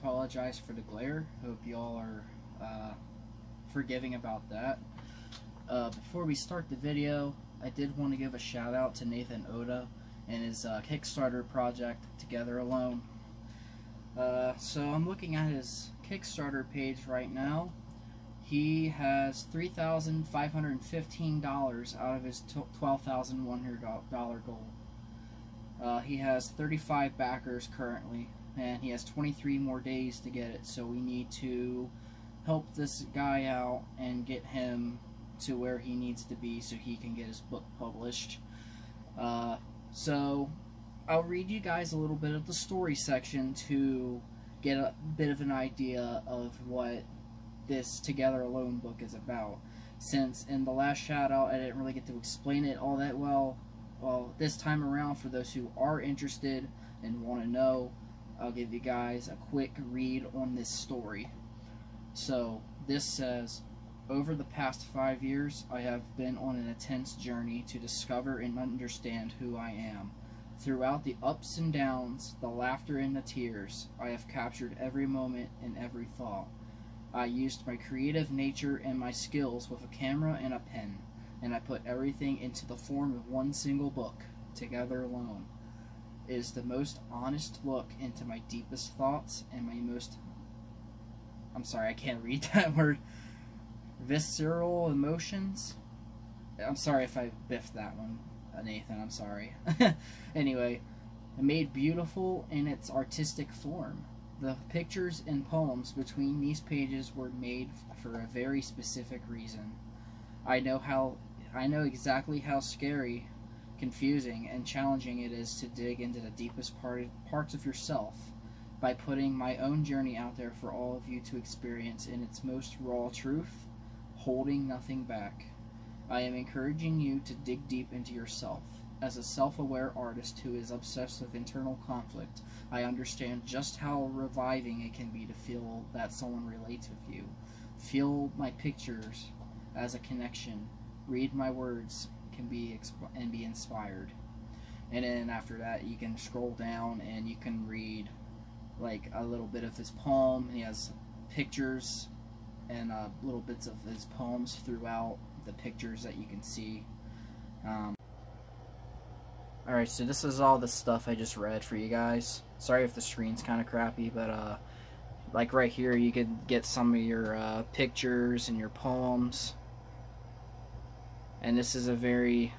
apologize for the glare. Hope y'all are uh, forgiving about that. Uh, before we start the video, I did want to give a shout out to Nathan Oda and his uh, Kickstarter project, Together Alone. Uh, so I'm looking at his Kickstarter page right now. He has $3,515 out of his $12,100 goal. Uh, he has 35 backers currently, and he has 23 more days to get it. So we need to help this guy out and get him to where he needs to be so he can get his book published. Uh, so I'll read you guys a little bit of the story section to get a bit of an idea of what this Together Alone book is about. Since in the last shout out I didn't really get to explain it all that well, well, this time around, for those who are interested and want to know, I'll give you guys a quick read on this story. So, this says, over the past five years, I have been on an intense journey to discover and understand who I am. Throughout the ups and downs, the laughter and the tears, I have captured every moment and every thought. I used my creative nature and my skills with a camera and a pen and I put everything into the form of one single book, Together Alone. Is the most honest look into my deepest thoughts and my most I'm sorry, I can't read that word. Visceral emotions. I'm sorry if I biffed that one, uh, Nathan. I'm sorry. anyway, made beautiful in its artistic form. The pictures and poems between these pages were made for a very specific reason. I know how I know exactly how scary, confusing, and challenging it is to dig into the deepest part, parts of yourself by putting my own journey out there for all of you to experience in its most raw truth, holding nothing back. I am encouraging you to dig deep into yourself. As a self aware artist who is obsessed with internal conflict, I understand just how reviving it can be to feel that someone relates with you. Feel my pictures as a connection read my words can be and be inspired. And then after that you can scroll down and you can read like a little bit of his poem. He has pictures and uh, little bits of his poems throughout the pictures that you can see. Um, alright so this is all the stuff I just read for you guys. Sorry if the screen's kind of crappy but uh like right here you could get some of your uh, pictures and your poems and this is a very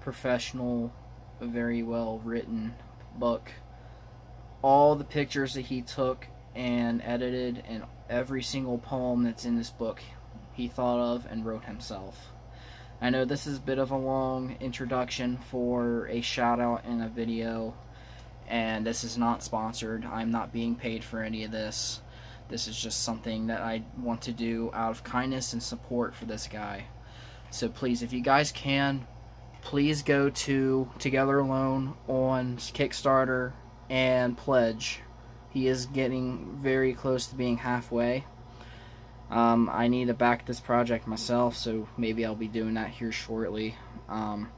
professional, very well written book. All the pictures that he took and edited, and every single poem that's in this book, he thought of and wrote himself. I know this is a bit of a long introduction for a shout out in a video, and this is not sponsored. I'm not being paid for any of this. This is just something that I want to do out of kindness and support for this guy. So please, if you guys can, please go to Together Alone on Kickstarter and pledge. He is getting very close to being halfway. Um, I need to back this project myself, so maybe I'll be doing that here shortly. Um,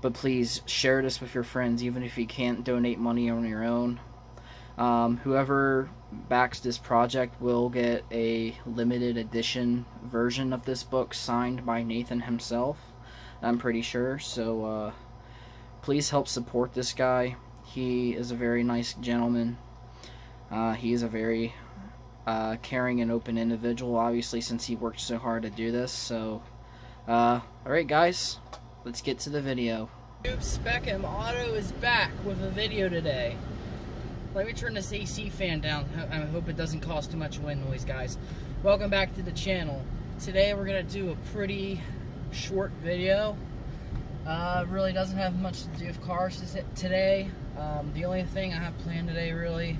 but please share this with your friends, even if you can't donate money on your own. Um, whoever backs this project will get a limited edition version of this book signed by Nathan himself. I'm pretty sure. So uh, please help support this guy. He is a very nice gentleman. Uh, he is a very uh, caring and open individual, obviously, since he worked so hard to do this. So, uh, alright, guys, let's get to the video. SpecM Auto is back with a video today. Let me turn this AC fan down. I hope it doesn't cause too much wind noise, guys. Welcome back to the channel. Today we're going to do a pretty short video. Uh, really doesn't have much to do with cars today. Um, the only thing I have planned today really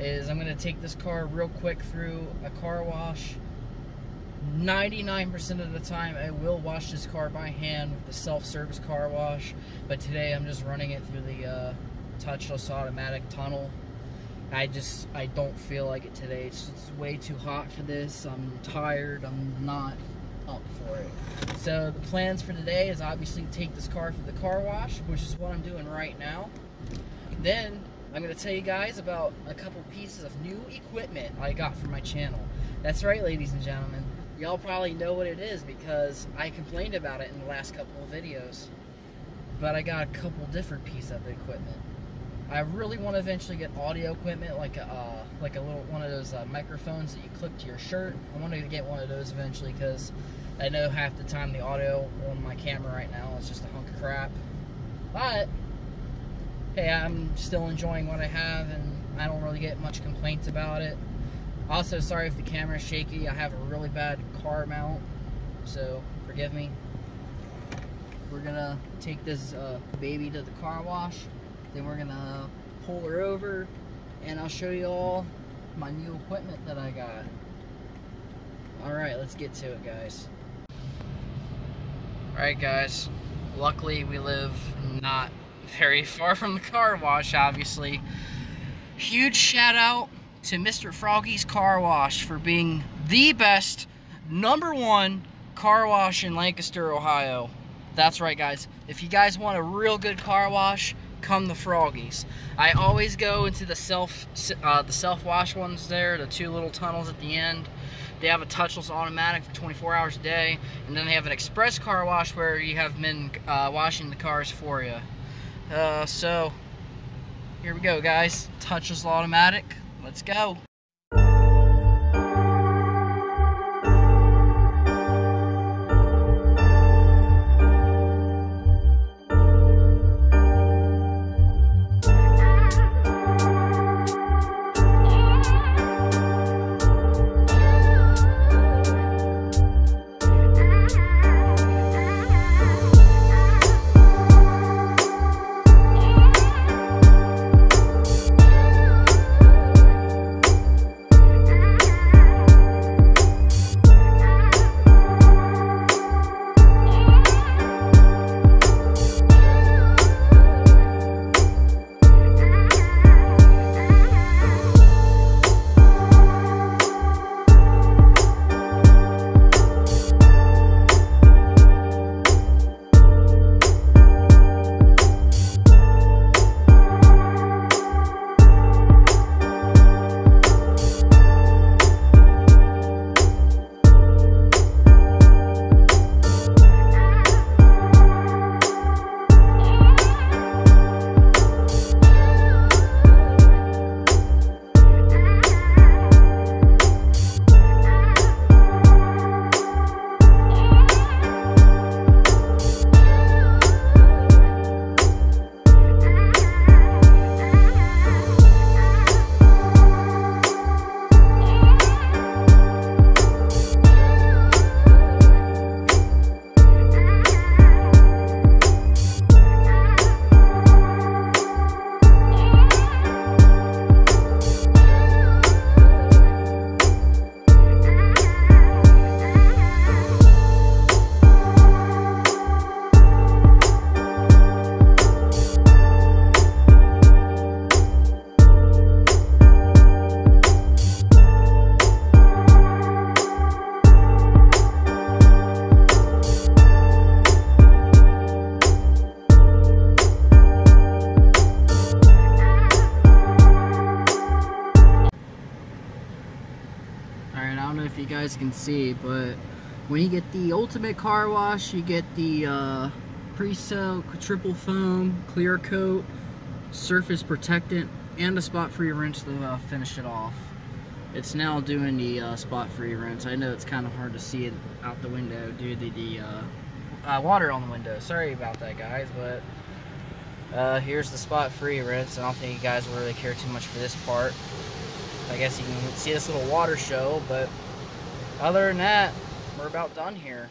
is I'm going to take this car real quick through a car wash. 99% of the time I will wash this car by hand with the self-service car wash, but today I'm just running it through the uh, touchless automatic tunnel. I just, I don't feel like it today. It's, it's way too hot for this. I'm tired. I'm not up for it. So the plans for today is obviously take this car for the car wash, which is what I'm doing right now. Then I'm going to tell you guys about a couple pieces of new equipment I got for my channel. That's right, ladies and gentlemen. Y'all probably know what it is because I complained about it in the last couple of videos. But I got a couple different pieces of equipment. I really want to eventually get audio equipment, like a uh, like a little one of those uh, microphones that you clip to your shirt. I want to get one of those eventually because I know half the time the audio on my camera right now is just a hunk of crap. But hey, I'm still enjoying what I have, and I don't really get much complaints about it. Also, sorry if the camera is shaky. I have a really bad car mount, so forgive me. We're gonna take this uh, baby to the car wash then we're gonna pull her over and I'll show you all my new equipment that I got. Alright, let's get to it guys. Alright guys, luckily we live not very far from the car wash obviously. Huge shout out to Mr. Froggy's Car Wash for being the best number one car wash in Lancaster, Ohio. That's right guys, if you guys want a real good car wash, come the Froggies. I always go into the self uh, the self wash ones there, the two little tunnels at the end. They have a touchless automatic for 24 hours a day, and then they have an express car wash where you have men uh, washing the cars for you. Uh, so here we go, guys. Touchless automatic. Let's go. Can see, but when you get the ultimate car wash, you get the uh, pre-soak, triple foam, clear coat, surface protectant, and a spot-free rinse to uh, finish it off. It's now doing the uh, spot-free rinse. I know it's kind of hard to see it out the window due to the uh, uh, water on the window. Sorry about that, guys, but uh, here's the spot-free rinse. I don't think you guys will really care too much for this part. I guess you can see this little water show, but other than that, we're about done here.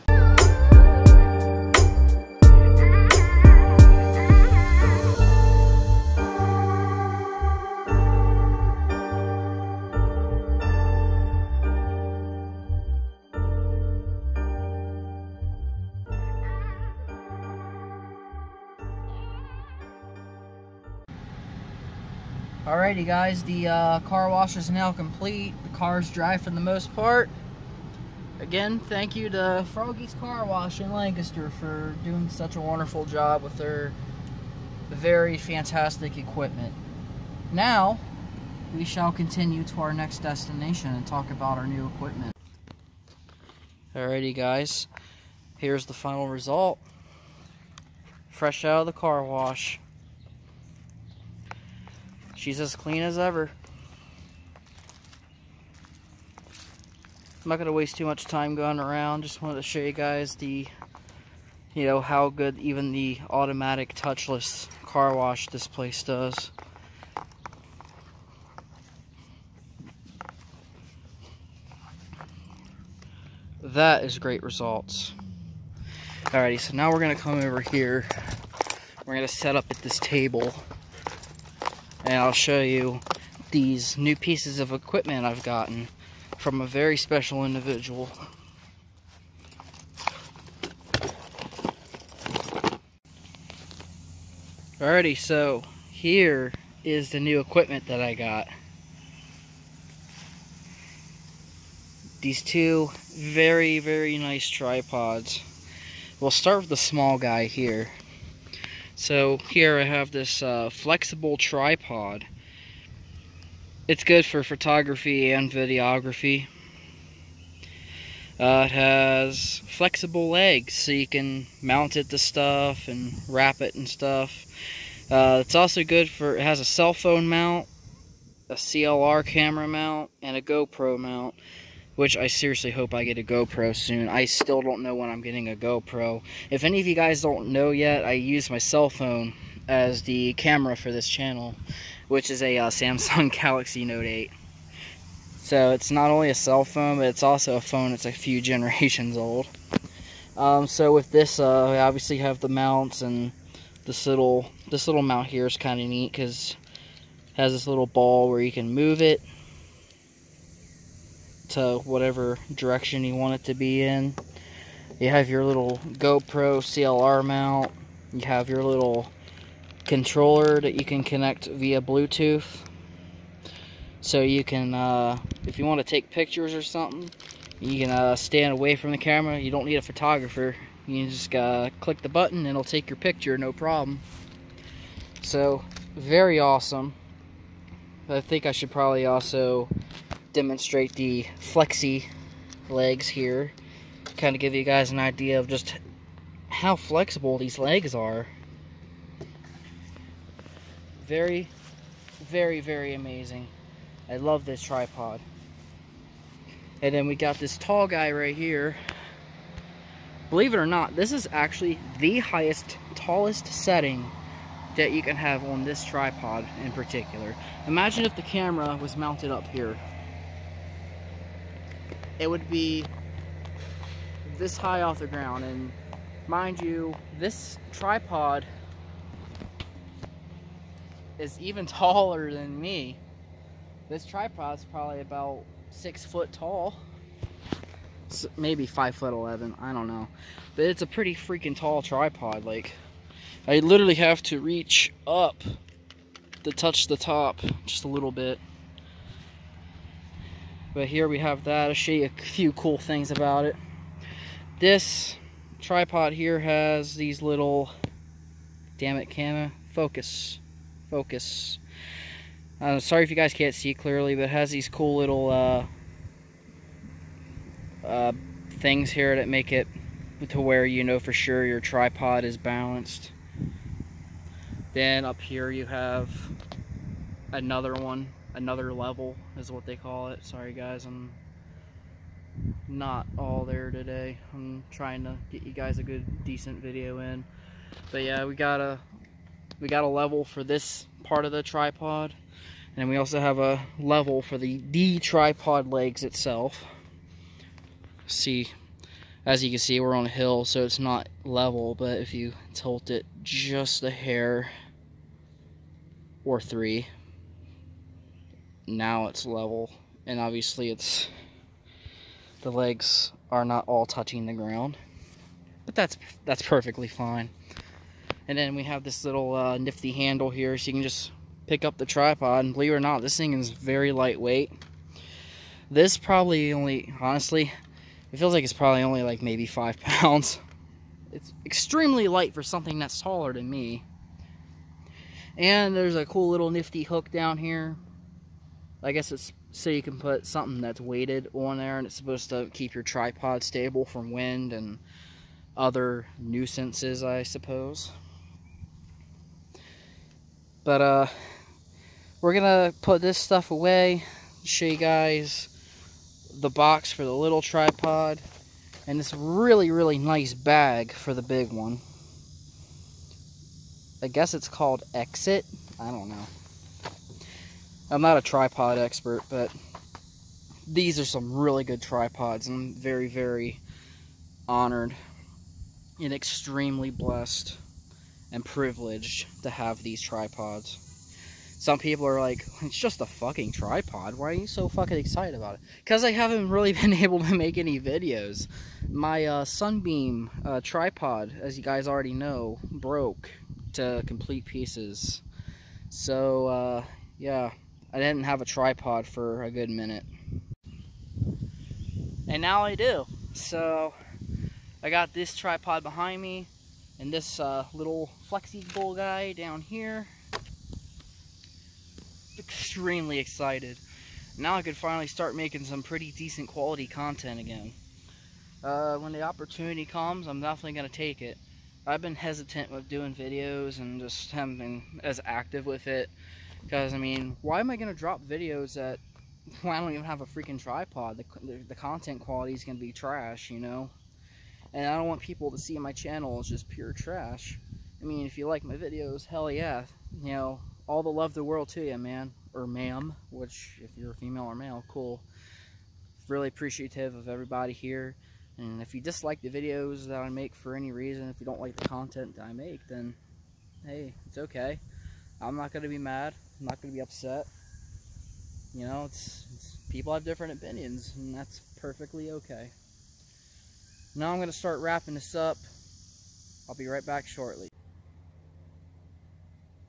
Alrighty guys, the uh, car wash is now complete. The car's dry for the most part. Again, thank you to Froggy's Car Wash in Lancaster for doing such a wonderful job with their very fantastic equipment. now we shall continue to our next destination and talk about our new equipment. Alrighty guys, here's the final result. Fresh out of the car wash. She's as clean as ever. I'm not going to waste too much time going around. Just wanted to show you guys the, you know, how good even the automatic touchless car wash this place does. That is great results. Alrighty, so now we're going to come over here. We're going to set up at this table. And I'll show you these new pieces of equipment I've gotten from a very special individual. Alrighty, so here is the new equipment that I got. These two very, very nice tripods. We'll start with the small guy here. So here I have this uh, flexible tripod it's good for photography and videography. Uh, it has flexible legs so you can mount it to stuff and wrap it and stuff. Uh, it's also good for, it has a cell phone mount, a CLR camera mount, and a GoPro mount. Which I seriously hope I get a GoPro soon. I still don't know when I'm getting a GoPro. If any of you guys don't know yet, I use my cell phone as the camera for this channel which is a uh, Samsung Galaxy Note 8. So it's not only a cell phone, but it's also a phone that's a few generations old. Um, so with this, uh, we obviously have the mounts, and this little this little mount here is kind of neat because it has this little ball where you can move it to whatever direction you want it to be in. You have your little GoPro CLR mount. You have your little controller that you can connect via Bluetooth. So you can, uh, if you want to take pictures or something, you can uh, stand away from the camera. You don't need a photographer. You just uh, click the button and it'll take your picture, no problem. So, very awesome. I think I should probably also demonstrate the flexi legs here. Kind of give you guys an idea of just how flexible these legs are very, very, very amazing. I love this tripod. And then we got this tall guy right here. Believe it or not, this is actually the highest, tallest setting that you can have on this tripod in particular. Imagine if the camera was mounted up here. It would be this high off the ground and mind you, this tripod is even taller than me. This tripod's probably about six foot tall. So maybe five foot 11, I don't know. But it's a pretty freaking tall tripod. Like, I literally have to reach up to touch the top just a little bit. But here we have that. I'll show you a few cool things about it. This tripod here has these little, damn it, camera, focus focus. Uh, sorry if you guys can't see clearly, but it has these cool little uh, uh, things here that make it to where you know for sure your tripod is balanced. Then up here you have another one, another level is what they call it. Sorry guys, I'm not all there today. I'm trying to get you guys a good decent video in. But yeah, we got a we got a level for this part of the tripod and we also have a level for the D tripod legs itself. See as you can see we're on a hill so it's not level but if you tilt it just a hair or three now it's level and obviously it's the legs are not all touching the ground but that's that's perfectly fine and then we have this little uh, nifty handle here so you can just pick up the tripod. And believe it or not, this thing is very lightweight. This probably only, honestly, it feels like it's probably only like maybe five pounds. It's extremely light for something that's taller than me. And there's a cool little nifty hook down here. I guess it's so you can put something that's weighted on there and it's supposed to keep your tripod stable from wind and other nuisances, I suppose. But, uh, we're gonna put this stuff away, show you guys the box for the little tripod, and this really, really nice bag for the big one. I guess it's called Exit. I don't know. I'm not a tripod expert, but these are some really good tripods. And I'm very, very honored and extremely blessed and privileged to have these tripods. Some people are like, it's just a fucking tripod. Why are you so fucking excited about it? Because I haven't really been able to make any videos. My uh, Sunbeam uh, tripod, as you guys already know, broke to complete pieces. So, uh, yeah, I didn't have a tripod for a good minute. And now I do. So, I got this tripod behind me and this uh, little flexible guy down here. Extremely excited. Now I could finally start making some pretty decent quality content again. Uh, when the opportunity comes, I'm definitely going to take it. I've been hesitant with doing videos and just haven't been as active with it. Because, I mean, why am I going to drop videos that well, I don't even have a freaking tripod? The, the, the content quality is going to be trash, you know? And I don't want people to see my channel as just pure trash. I mean, if you like my videos, hell yeah. You know, all the love the world to you, man. Or ma'am, which, if you're a female or male, cool. Really appreciative of everybody here. And if you dislike the videos that I make for any reason, if you don't like the content that I make, then hey, it's okay. I'm not going to be mad. I'm not going to be upset. You know, it's, it's, people have different opinions, and that's perfectly okay. Now I'm going to start wrapping this up. I'll be right back shortly.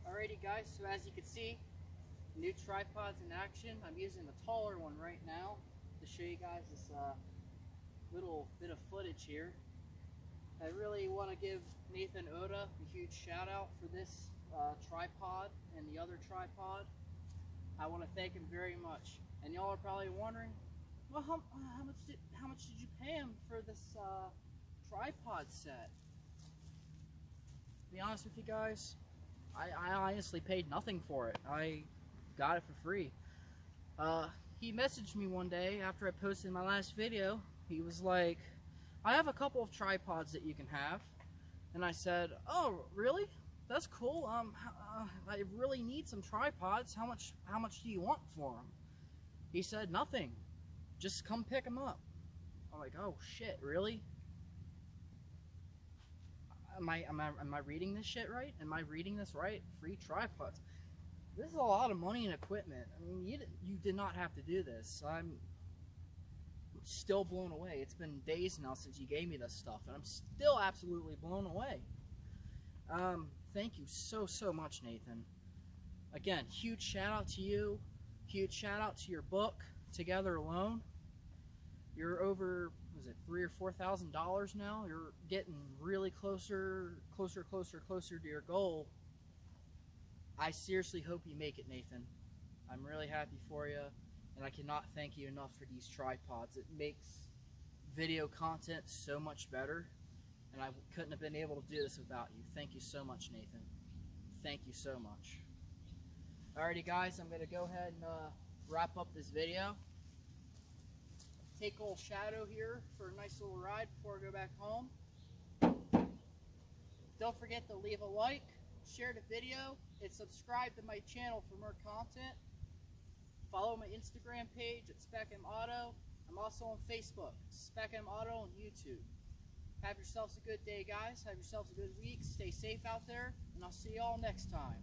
Alrighty guys, so as you can see, new tripods in action. I'm using the taller one right now to show you guys this uh, little bit of footage here. I really want to give Nathan Oda a huge shout out for this uh, tripod and the other tripod. I want to thank him very much. And y'all are probably wondering, well, how, how, much did how much did you pay him for this uh, tripod set? To be honest with you guys, I, I honestly paid nothing for it. I got it for free. Uh, he messaged me one day after I posted my last video he was like, I have a couple of tripods that you can have. And I said, oh, really? That's cool. Um, uh, I really need some tripods. How much, how much do you want for them? He said, nothing. Just come pick them up. I'm like, oh shit, really? Am I, am I, am I reading this shit right? Am I reading this right? Free tripods. This is a lot of money and equipment. I mean, you, you did not have to do this. I'm still blown away. It's been days now since you gave me this stuff, and I'm still absolutely blown away. Um, thank you so, so much, Nathan. Again, huge shout out to you. Huge shout out to your book, Together Alone. You're over, was it three or four thousand dollars now? You're getting really closer, closer, closer, closer to your goal. I seriously hope you make it, Nathan. I'm really happy for you and I cannot thank you enough for these tripods. It makes video content so much better, and I couldn't have been able to do this without you. Thank you so much, Nathan. Thank you so much. Alrighty, guys, I'm going to go ahead and uh, wrap up this video. Take a old Shadow here for a nice little ride before I go back home. Don't forget to leave a like, share the video, and subscribe to my channel for more content. Follow my Instagram page at SpecM Auto. I'm also on Facebook, SpecM Auto on YouTube. Have yourselves a good day, guys. Have yourselves a good week. Stay safe out there, and I'll see you all next time.